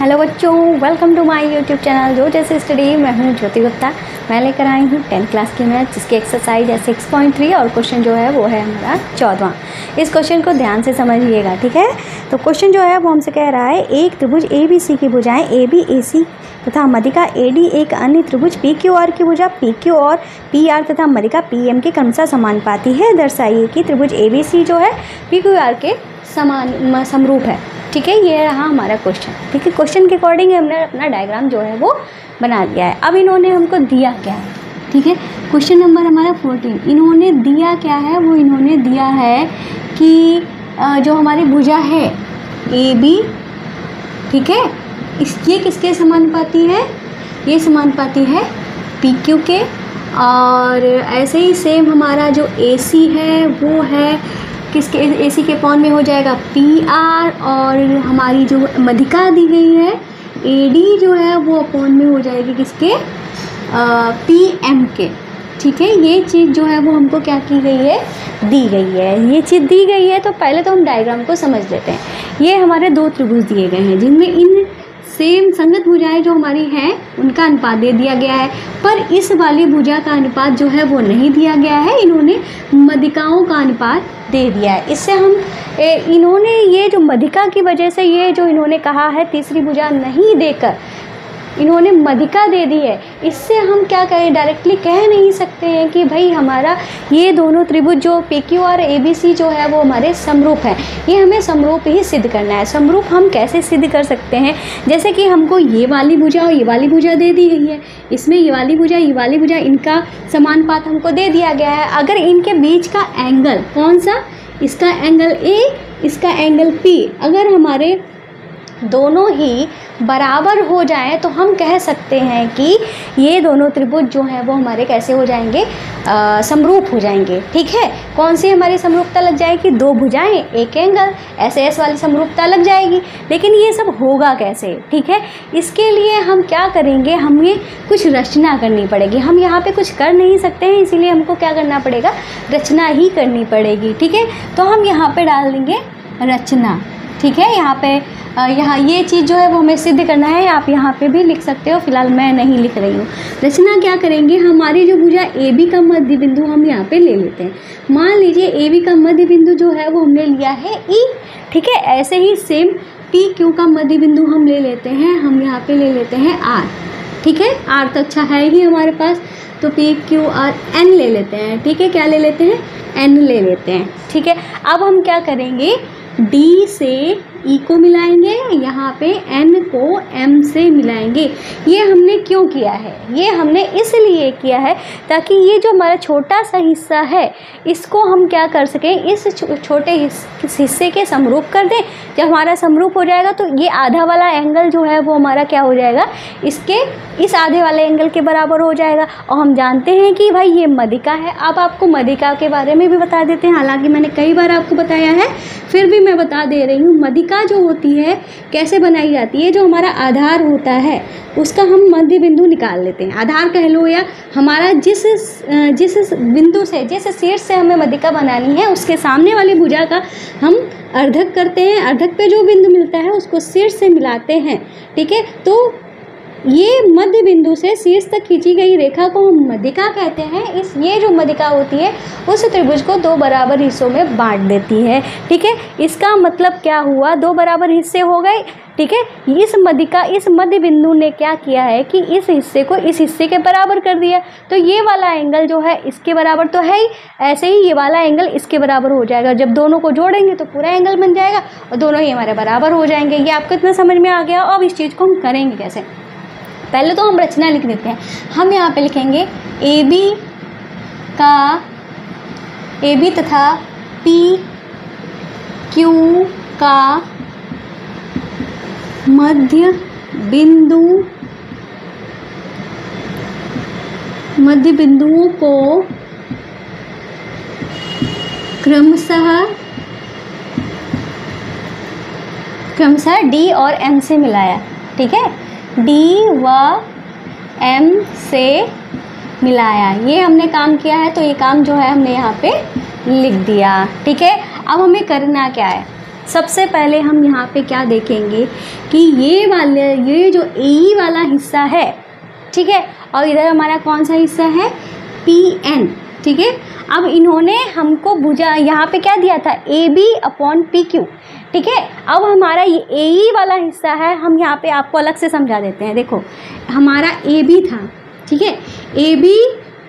Hello बच्चों. Welcome to my YouTube channel जो जैसे स्टडी मैं हूँ ज्योति गुप्ता. मैं लेकर आई हूँ टेंथ क्लास की मैथ जिसकी एक्सरसाइज है सिक्स पॉइंट थ्री और क्वेश्चन जो है वो है हमारा चौदवा. इस क्वेश्चन को ध्यान से समझिएगा, ठीक है? तो क्वेश्चन जो है वो हमसे कह रहा है, एक त्रिभुज ए बी सी की भुजाएँ ए बी ए सी तथा मदिका ए डी एक अन्य त्रिभुज पी क्यू आर की भुजा पी क्यू और पी आर तथा मदिका पी एम के क्रमशः समानुपाती है. दर्शाइए कि त्रिभुज ए बी सी जो है पी क्यू आर के समान समरूप है. ठीक है, ये रहा हमारा क्वेश्चन ठीक है क्वेश्चन के अकॉर्डिंग हमने अपना डायग्राम जो है वो बना दिया है. अब इन्होंने हमको दिया क्या है? ठीक है क्वेश्चन नंबर हमारा फोर्टीन इन्होंने दिया क्या है? वो इन्होंने दिया है कि जो हमारी भुजा है ए बी ठीक है, इस, ये किसके समानुपाती है? ये समानुपाती है पी क्यू के. और ऐसे ही सेम हमारा जो ए सी है, वो है किसके ए सी के पॉन में हो जाएगा? पी आर और हमारी जो मधिका दी गई है ए डी जो है, वो अपॉन में हो जाएगी किसके? पी एम के। ठीक है? ये चीज़ जो है, वो हमको क्या की गई है? दी गई है। ये चीज़ दी गई है तो पहले तो हम डायग्राम को समझ लेते हैं। ये हमारे दो त्रिभुज दिए गए हैं, जिनमें इन सेम संगत भुजाएँ जो हमारी हैं उनका अनुपात दे दिया गया है। पर इस वाली भुजा का अनुपात जो है वो नहीं दिया गया है। इन्होंने मधिकाओं का अनुपात दे दिया है। इससे हम ए, इन्होंने ये जो मधिका की वजह से ये जो इन्होंने कहा है तीसरी भुजा नहीं देकर इन्होंने मधिका दे दी है। इससे हम क्या कहें? डायरेक्टली कह नहीं सकते हैं कि भाई हमारा ये दोनों त्रिभुज जो पी क्यू और ए बी सी जो है, वो हमारे समरूप है। ये हमें समरूप ही सिद्ध करना है। समरूप हम कैसे सिद्ध कर सकते हैं? जैसे कि हमको ये वाली भुजा और ये वाली भुजा दे दी गई है। इसमें ये वाली भुजा, ये वाली भुजा, इनका समान पात हमको दे दिया गया है। अगर इनके बीच का एंगल कौन सा? इसका एंगल ए इसका एंगल पी अगर हमारे दोनों ही बराबर हो जाएँ तो हम कह सकते हैं कि ये दोनों त्रिभुज जो हैं, वो हमारे कैसे हो जाएँगे? समरूप हो जाएँगे। ठीक है? कौन सी हमारी समरूपता लग जाएगी? दो भुजाएँ, एक एंगल ऐसे ऐसे वाली समरूपता लग जाएगी। लेकिन ये सब होगा कैसे? ठीक है? इसके लिए हम क्या करेंगे? हमें कुछ रचना करनी पड़ेगी। हम यहाँ पे कुछ कर नहीं सकते हैं, इसीलिए हमको क्या करना पड़ेगा? रचना ही करनी पड़ेगी। ठीक है? तो हम यहाँ पे डाल देंगे रचना। ठीक है, यहाँ पे यहाँ ये चीज़ जो है वो हमें सिद्ध करना है, आप यहाँ पे भी लिख सकते हो, फ़िलहाल मैं नहीं लिख रही हूँ। रचना क्या करेंगे, हमारी जो भुजा ए बी का मध्य बिंदु हम यहाँ पे ले लेते हैं। मान लीजिए ए बी का मध्य बिंदु जो है वो हमने लिया है ई, ठीक है, ऐसे ही सेम पी क्यू का मध्य बिंदु हम ले लेते हैं, हम यहाँ पे ले लेते हैं आर, ठीक है, आर तो अच्छा है ही हमारे पास तो पी क्यू आर एन ले लेते हैं, ठीक है, क्या ले लेते हैं, एन ले लेते हैं, ठीक है। अब हम क्या करेंगे डी से ई e को मिलाएँगे, यहाँ पे एन को एम से मिलाएँगे। ये हमने क्यों किया है? ये हमने इसलिए किया है ताकि ये जो हमारा छोटा सा हिस्सा है, इसको हम क्या कर सकें? इस छोटे हिस्से के समरूप कर दें। जब हमारा समरूप हो जाएगा तो ये आधा वाला एंगल जो है वो हमारा क्या हो जाएगा? इसके, इस आधे वाले एंगल के बराबर हो जाएगा। और हम जानते हैं कि भाई ये मदिका है। अब आपको मदिका के बारे में भी बता देते हैं। हालाँकि मैंने कई बार आपको बताया है, फिर भी मैं बता दे रही हूँ। मदिका जो होती है, कैसे बनाई जाती है, जो हमारा आधार होता है, उसका हम मध्य बिंदु निकाल लेते हैं। आधार कह लो या हमारा जिस जिस बिंदु से, जिस शीर्ष से हमें मध्यिका बनानी है, उसके सामने वाली भुजा का हम अर्धक करते हैं। अर्धक पे जो बिंदु मिलता है, उसको शीर्ष से मिलाते हैं। ठीक है? तो ये मध्य बिंदु से शीर्ष तक खींची गई रेखा को हम मदिका कहते हैं। इस, ये जो मदिका होती है, उस त्रिभुज को दो बराबर हिस्सों में बांट देती है। ठीक है? इसका मतलब क्या हुआ? दो बराबर हिस्से हो गए। ठीक है? इस मदिका, इस मध्य बिंदु ने क्या किया है कि इस हिस्से को इस हिस्से के बराबर कर दिया। तो ये वाला एंगल जो है, इसके बराबर तो है ही। ऐसे ही ये वाला एंगल इसके बराबर हो जाएगा। जब दोनों को जोड़ेंगे तो पूरा एंगल बन जाएगा और दोनों ही हमारे बराबर हो जाएँगे। ये आपको इतना समझ में आ गया। अब इस चीज़ को हम करेंगे कैसे? पहले तो हम रचना लिख देते हैं। हम यहाँ पे लिखेंगे ए बी का ए बी तथा पी क्यू का मध्य बिंदु मध्य बिंदुओं को क्रमशः क्रमशः डी और एम से मिलाया। ठीक है? डी व एम से मिलाया। ये हमने काम किया है तो ये काम जो है हमने यहाँ पे लिख दिया। ठीक है? अब हमें करना क्या है? सबसे पहले हम यहाँ पे क्या देखेंगे कि ये वाले, ये जो ए वाला हिस्सा है, ठीक है? और इधर हमारा कौन सा हिस्सा है? पी एन, ठीक है? अब इन्होंने हमको भुजा यहाँ पे क्या दिया था? A B upon P Q. ठीक है? अब हमारा ये ए ई वाला हिस्सा है, हम यहाँ पे आपको अलग से समझा देते हैं। देखो, हमारा ए बी था, ठीक है? ए बी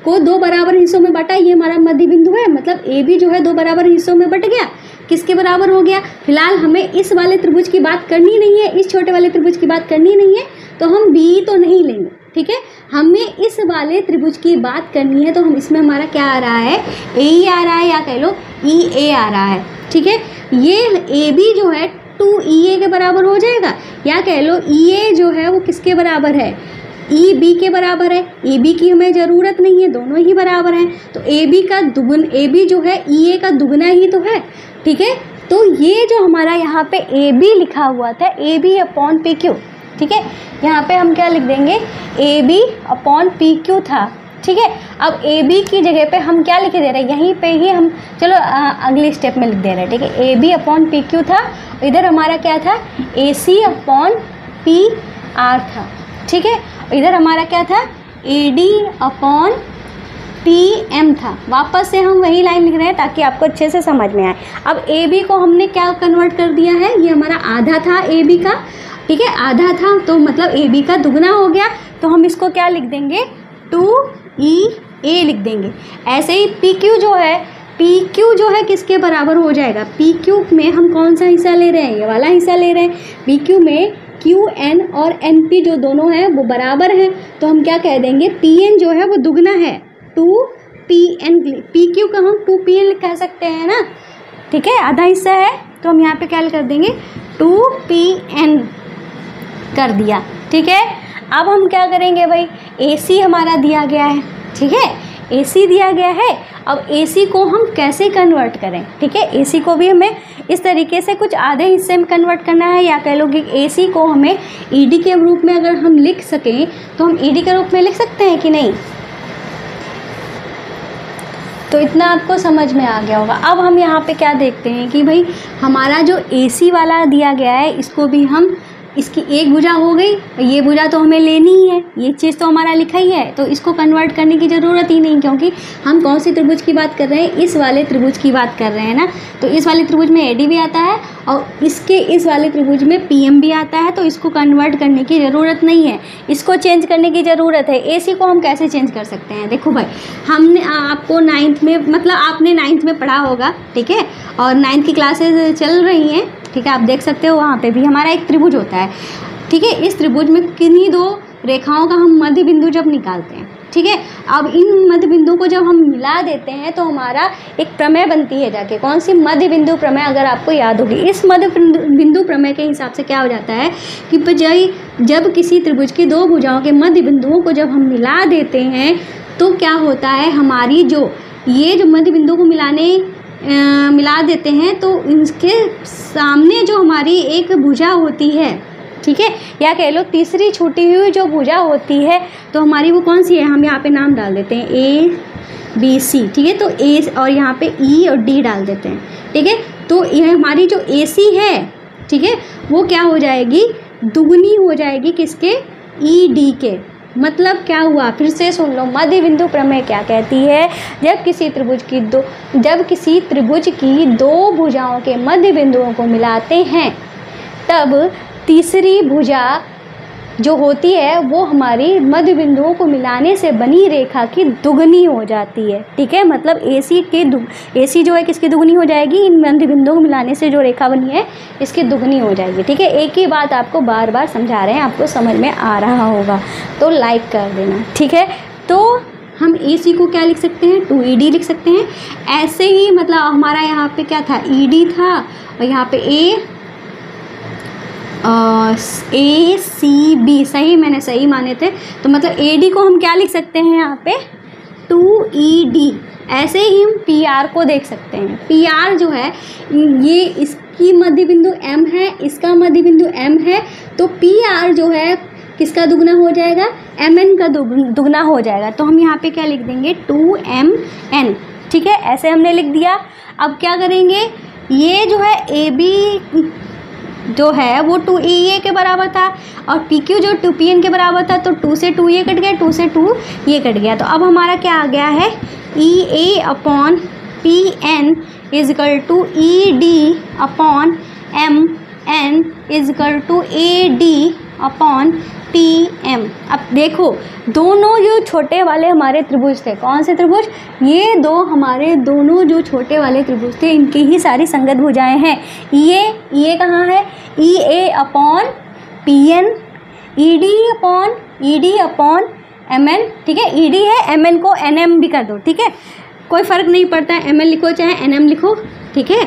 को दो बराबर हिस्सों में बांटा, ये हमारा मध्य बिंदु है मतलब ए बी जो है दो बराबर हिस्सों में बट गया। किसके बराबर हो गया? फ़िलहाल हमें इस वाले त्रिभुज की बात करनी नहीं है, इस छोटे वाले त्रिभुज की बात करनी नहीं है तो हम बी तो नहीं लेंगे। ठीक है? हमें इस वाले त्रिभुज की बात करनी है तो हम इसमें हमारा क्या आ रहा है? ए ई आ रहा है, या कह लो ई ए आ रहा है, ठीक है? ये ए बी जो है टू ई ए के बराबर हो जाएगा? या कह लो ई ए जो है, वो किसके बराबर है? ई बी के बराबर है। ए बी की हमें ज़रूरत नहीं है, दोनों ही बराबर हैं। तो ए बी का दुगुन ए बी जो है ई ए का दुगना ही तो है, ठीक है? तो ये जो हमारा यहाँ पे ए बी लिखा हुआ था A B upon P Q? ठीक है? यहाँ पे हम क्या लिख देंगे? A B upon P Q था। ठीक है? अब ए बी की जगह पे हम क्या लिख दे रहे हैं? यहीं पे ही हम चलो आ, अगले स्टेप में लिख दे रहे हैं। ठीक है? A B upon P Q था। इधर हमारा क्या था? A C upon P R था। ठीक है? इधर हमारा क्या था? A D upon P M था। वापस से हम वही लाइन लिख रहे हैं ताकि आपको अच्छे से समझ में आए। अब ए बी को हमने क्या कन्वर्ट कर दिया है? ये हमारा आधा था ए बी का। ठीक है? आधा था तो मतलब ए बी का दुगना हो गया। तो हम इसको क्या लिख देंगे? टू ई ए लिख देंगे। ऐसे ही पी क्यू जो है पी क्यू जो है किसके बराबर हो जाएगा? पी क्यू में हम कौन सा हिस्सा ले रहे हैं? ये वाला हिस्सा ले रहे हैं। पी क्यू में क्यू एन और एन पी जो दोनों हैं, वो बराबर हैं। तो हम क्या कह देंगे? पी एन जो है, वो दुगना है। Two P N P Q का हम टू पी एन कह सकते हैं ना? ठीक है? आधा हिस्सा है तो हम यहाँ पे क्या कर देंगे? टू पी एन कर दिया, ठीक है? अब हम क्या करेंगे भाई? ए सी हमारा दिया गया है, ठीक है? ए सी दिया गया है, अब ए सी को हम कैसे कन्वर्ट करें, ठीक है? ए सी को भी हमें इस तरीके से कुछ आधे हिस्से में कन्वर्ट करना है, या कह लो कि ए सी को हमें ई डी के रूप में अगर हम लिख सकें तो हम ई डी के रूप में लिख सकते हैं कि नहीं? तो इतना आपको समझ में आ गया होगा। अब हम यहाँ पे क्या देखते हैं कि भाई, हमारा जो एसी वाला दिया गया है, इसको भी हम इसकी एक भुजा हो गई, ये भुजा तो हमें लेनी ही है, ये चीज़ तो हमारा लिखा ही है तो इसको कन्वर्ट करने की ज़रूरत ही नहीं, क्योंकि हम कौन सी त्रिभुज की बात कर रहे हैं? इस वाले त्रिभुज की बात कर रहे हैं ना? तो इस वाले त्रिभुज में एडी भी आता है और इसके इस वाले त्रिभुज में पीएम भी आता है तो इसको कन्वर्ट करने की ज़रूरत नहीं है। इसको चेंज करने की ज़रूरत है। ए को हम कैसे चेंज कर सकते हैं? देखो भाई, हमने आपको नाइन्थ में मतलब आपने नाइन्थ में पढ़ा होगा, ठीक है? और नाइन्थ की क्लासेज चल रही हैं। ठीक है? आप देख सकते हो वहाँ पे भी हमारा एक त्रिभुज होता है। ठीक है? इस त्रिभुज में किन्हीं दो रेखाओं का हम मध्य बिंदु जब निकालते हैं, ठीक है? अब इन मध्य बिंदु को जब हम मिला देते हैं तो हमारा एक प्रमेय बनती है जाके। कौन सी? मध्य बिंदु प्रमेय, अगर आपको याद होगी। इस मध्य बिंदु प्रमेय के हिसाब से क्या हो जाता है कि बजाय जब किसी त्रिभुज की दो भुजाओं के मध्य बिंदुओं को जब हम मिला देते हैं तो क्या होता है? हमारी जो, ये जो मध्य बिंदु को मिलाने मिला देते हैं तो इसके सामने जो हमारी एक भुजा होती है, ठीक है? या कह लो तीसरी छूटी हुई जो भुजा होती है तो हमारी वो कौन सी है? हम यहाँ पे नाम डाल देते हैं, ए, बी, सी, ठीक है? तो ए और यहाँ पे ई e और डी डाल देते हैं, ठीक है? तो यह हमारी जो ए सी है, ठीक है? वो क्या हो जाएगी? दुगनी हो जाएगी किसके? ई e डी के। मतलब क्या हुआ? फिर से सुन लो मध्य बिंदु प्रमेय क्या कहती है? जब किसी त्रिभुज की दो, जब किसी त्रिभुज की दो भुजाओं के मध्य बिंदुओं को मिलाते हैं, तब तीसरी भुजा जो होती है, वो हमारी मध्य बिंदुओं को मिलाने से बनी रेखा की दुगनी हो जाती है। ठीक है? मतलब ए सी के ए सी जो है किसकी दुगनी हो जाएगी? इन मध्य बिंदुओं को मिलाने से जो रेखा बनी है, इसकी दुगनी हो जाएगी। ठीक है? एक ही बात आपको बार बार समझा रहे हैं, आपको समझ में आ रहा होगा। तो लाइक कर देना। ठीक है? तो हम ए सी को क्या लिख सकते हैं? टू ई डी लिख सकते हैं। ऐसे ही मतलब हमारा यहाँ पे क्या था? ई डी था और यहाँ पे ए ए सी बी सही, मैंने सही माने थे। तो मतलब ए डी को हम क्या लिख सकते हैं यहाँ पे? टू ई डी ऐसे ही हम पी आर को देख सकते हैं। पी आर जो है, ये इसकी मध्य बिंदु एम है, इसका मध्य बिंदु एम है। तो पी आर जो है, किसका दुगना हो जाएगा? एम एन का दुगना हो जाएगा। तो हम यहाँ पे क्या लिख देंगे? टू एम एन ठीक है, ऐसे हमने लिख दिया। अब क्या करेंगे? ये जो है ए बी जो है वो टू ई ए के बराबर था और पी क्यू जो टू पी एन के बराबर था तो टू से टू ये कट गया, टू से टू ये कट गया। तो अब हमारा क्या आ गया है? E A upon P N is equal to E D upon M N is equal to A D upon P M अब देखो, दोनों जो छोटे वाले हमारे त्रिभुज थे, कौन से त्रिभुज? ये दो हमारे दोनों जो छोटे वाले त्रिभुज थे, इनकी ही सारी संगत भुजाएँ हैं। ये ये कहाँ है? E A upon P N E D upon E D upon M N ठीक है? ई डी है एम एन को एन एम भी कर दो, ठीक है? कोई फ़र्क नहीं पड़ता है एम एन लिखो चाहे एन एम लिखो, ठीक है?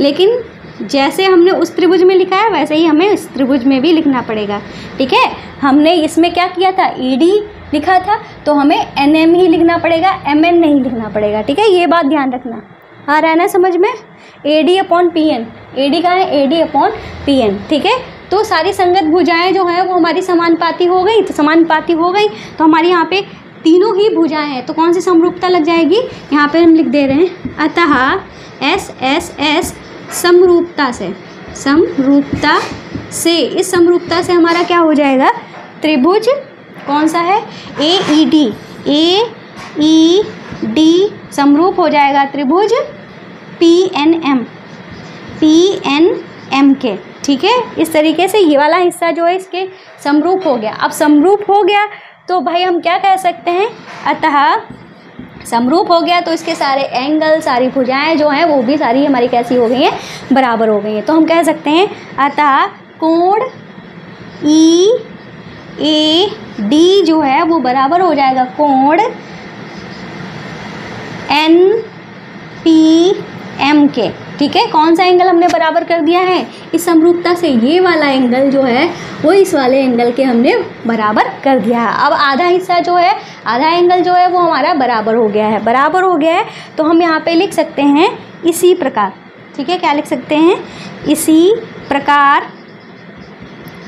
लेकिन जैसे हमने उस त्रिभुज में लिखा है, वैसे ही हमें इस त्रिभुज में भी लिखना पड़ेगा। ठीक है? हमने इसमें क्या किया था? ई डी लिखा था तो हमें एन एम ही लिखना पड़ेगा एम एन नहीं लिखना पड़ेगा। ठीक है? ये बात ध्यान रखना। आ रहा है ना समझ में? A D upon P N A D का है? A D upon P N ठीक है? तो सारी संगत भुजाएँ जो है, वो हमारी समानुपाती हो गई तो समानुपाती हो गई तो हमारी यहाँ पे तीनों ही भुजाएँ हैं। तो कौन सी समरूपता लग जाएगी? यहाँ पे हम लिख दे रहे हैं। अतः एस एस एस समरूपता से। समरूपता से। इस समरूपता से हमारा क्या हो जाएगा? त्रिभुज कौन सा है? ए E D A E D समरूप हो जाएगा त्रिभुज P N M P N M के ठीक है? इस तरीके से ये वाला हिस्सा जो है इसके समरूप हो गया। अब समरूप हो गया तो भाई हम क्या कह सकते हैं? अतः समरूप हो गया तो इसके सारे एंगल सारी भुजाएँ जो हैं, वो भी सारी हमारी कैसी हो गई हैं? बराबर हो गई हैं। तो हम कह सकते हैं, अतः कोण ई ए डी जो है, वो बराबर हो जाएगा कोण एन पी एम के ठीक है? कौन सा एंगल हमने बराबर कर दिया है? इस समरूपता से ये वाला एंगल जो है, वो इस वाले एंगल के हमने बराबर कर दिया है। अब आधा हिस्सा जो है, आधा एंगल जो है, वो हमारा बराबर हो गया है। बराबर हो गया है तो हम यहाँ पे लिख सकते हैं इसी प्रकार। ठीक है? क्या लिख सकते हैं? इसी प्रकार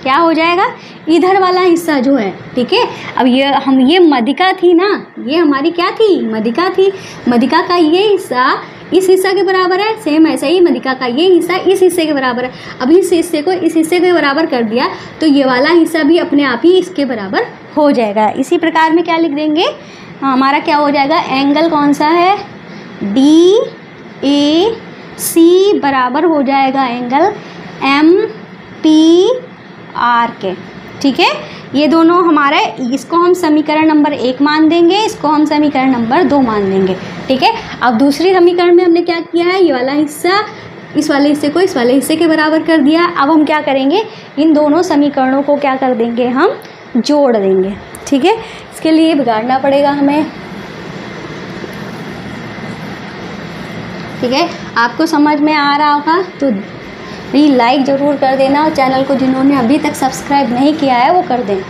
क्या हो जाएगा? इधर वाला हिस्सा जो है, ठीक है? अब ये, हम, ये मदिका थी ना? ये हमारी क्या थी? मदिका थी। मदिका का ये हिस्सा इस हिस्सा के बराबर है सेम ऐसे ही मदिका का ये हिस्सा इस हिस्से के बराबर है। अब इस हिस्से को इस हिस्से के बराबर कर दिया तो ये वाला हिस्सा भी अपने आप ही इसके बराबर हो जाएगा। इसी प्रकार में क्या लिख देंगे? हाँ, हमारा क्या हो जाएगा? एंगल कौन सा है? डी ए सी बराबर हो जाएगा एंगल एम पी आर के। ठीक है? ये दोनों हमारे, इसको हम समीकरण नंबर एक मान देंगे, इसको हम समीकरण नंबर दो मान देंगे, ठीक है? अब दूसरी समीकरण में हमने क्या किया है? ये वाला हिस्सा, इस वाले हिस्से को इस वाले हिस्से के बराबर कर दिया। अब हम क्या करेंगे? इन दोनों समीकरणों को क्या कर देंगे हम? जोड़ देंगे, ठीक है? इसके लिए बिगाड़ना पड़ेगा हमें। ठीक है? आपको समझ में आ रहा होगा? तो भी लाइक ज़रूर कर देना और चैनल को जिन्होंने अभी तक सब्सक्राइब नहीं किया है, वो कर दें।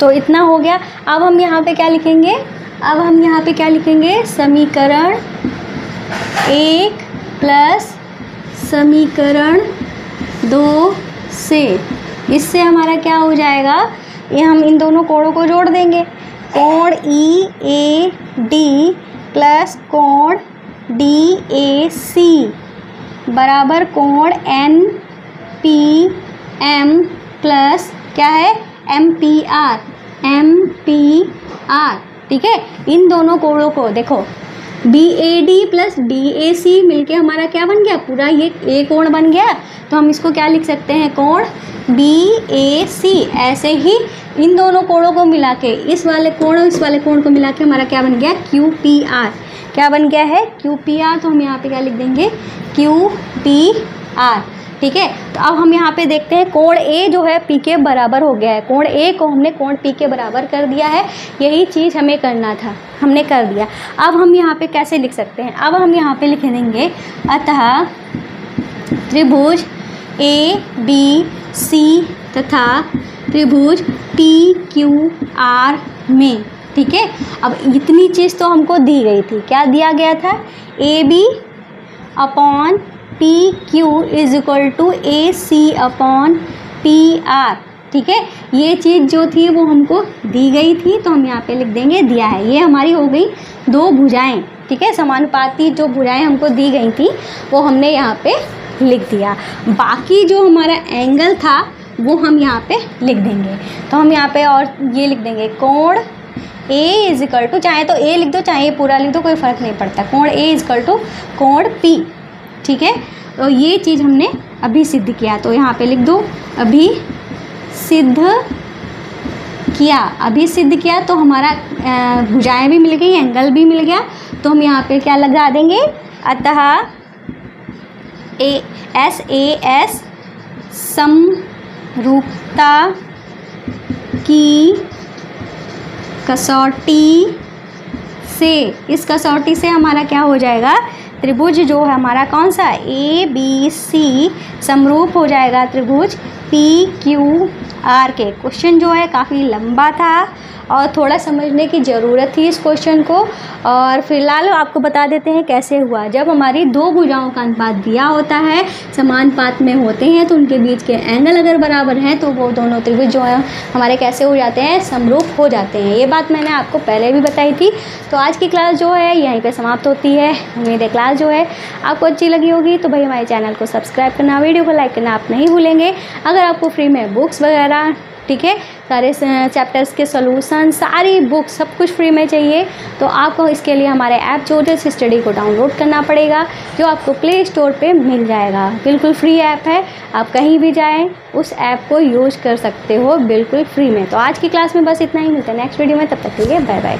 तो इतना हो गया। अब हम यहाँ पे क्या लिखेंगे? अब हम यहाँ पे क्या लिखेंगे? समीकरण एक प्लस समीकरण दो से। इससे हमारा क्या हो जाएगा? ये हम इन दोनों कोणों को जोड़ देंगे। कोण ई ए डी प्लस कोण डी ए सी बराबर कोण एन पी एम प्लस क्या है? M P R, M P R, ठीक है? इन दोनों कोणों को देखो। B A D plus D A C मिल हमारा क्या बन गया? पूरा ये ए कोण बन गया। तो हम इसको क्या लिख सकते हैं? कोण बी ए सी ऐसे ही इन दोनों कोणों को मिला के इस वाले कोण और इस वाले कोण को मिला के हमारा क्या बन गया? क्यू पी आर क्या बन गया है? क्यू पी आर तो हम यहाँ पे क्या लिख देंगे? क्यू पी आर ठीक है? तो अब हम यहाँ पे देखते हैं, कोण ए जो है पी के बराबर हो गया है। कोण ए को हमने कोण पी के बराबर कर दिया है। यही चीज़ हमें करना था। हमने कर दिया। अब हम यहाँ पे कैसे लिख सकते हैं? अब हम यहाँ पे लिख देंगे, अतः त्रिभुज ए बी सी तथा त्रिभुज पी क्यू आर में, ठीक है? अब इतनी चीज़ तो हमको दी गई थी। क्या दिया गया था? A B upon P Q is equal to A C upon P R ठीक है? ये चीज़ जो थी, वो हमको दी गई थी तो हम यहाँ पे लिख देंगे, दिया है। ये हमारी हो गई दो भुजाएँ। ठीक है? समानुपाती जो भुजाएँ हमको दी गई थी, वो हमने यहाँ पे लिख दिया। बाकी जो हमारा एंगल था, वो हम यहाँ पे लिख देंगे। तो हम यहाँ पे और ये लिख देंगे। कोण ए इज़ इक्वल टू चाहे तो ए लिख दो, चाहे पूरा लिख दो, कोई फ़र्क नहीं पड़ता। कोण ए इज़ इक्वल टू कोण पी ठीक है? तो ये चीज़ हमने अभी सिद्ध किया। तो यहाँ पे लिख दो, अभी सिद्ध किया। अभी सिद्ध किया तो हमारा भुजाएँ भी मिल गई, एंगल भी मिल गया। तो हम यहाँ पे क्या लगा देंगे? अतः ए, एस ए, एस, समरूपता की कसौटी से। इस कसौटी से हमारा क्या हो जाएगा? त्रिभुज जो है हमारा कौन सा? ए बी सी समरूप हो जाएगा त्रिभुज पी क्यू आर के। क्वेश्चन जो है काफ़ी लंबा था। और थोड़ा समझने की ज़रूरत थी इस क्वेश्चन को। और फ़िलहाल आपको बता देते हैं कैसे हुआ। जब हमारी दो भुजाओं का अनुपात दिया होता है, समान पात में होते हैं तो उनके बीच के एंगल अगर बराबर हैं तो वो दोनों त्रिभुज जो है, हमारे कैसे हो जाते हैं, समरूप हो जाते हैं। ये बात मैंने आपको पहले भी बताई थी। तो आज की क्लास जो है, यहीं पर समाप्त होती है। उम्मीद है क्लास जो है, आपको अच्छी लगी होगी। तो भाई, हमारे चैनल को सब्सक्राइब करना वीडियो को लाइक करना आप नहीं भूलेंगे। अगर आपको फ्री में बुक्स वगैरह ठीक है? सारे चैप्टर्स के सोलूसन सारी बुक सब कुछ फ्री में चाहिए। तो आपको इसके लिए हमारे ऐप जोजस स्टडी को डाउनलोड करना पड़ेगा, जो आपको प्ले स्टोर पर मिल जाएगा। बिल्कुल फ्री ऐप है। आप कहीं भी जाएँ, उस ऐप को यूज़ कर सकते हो बिल्कुल फ्री में। तो आज की क्लास में बस इतना ही। मिलता है नेक्स्ट वीडियो में। तब तक के लिए बाय बाय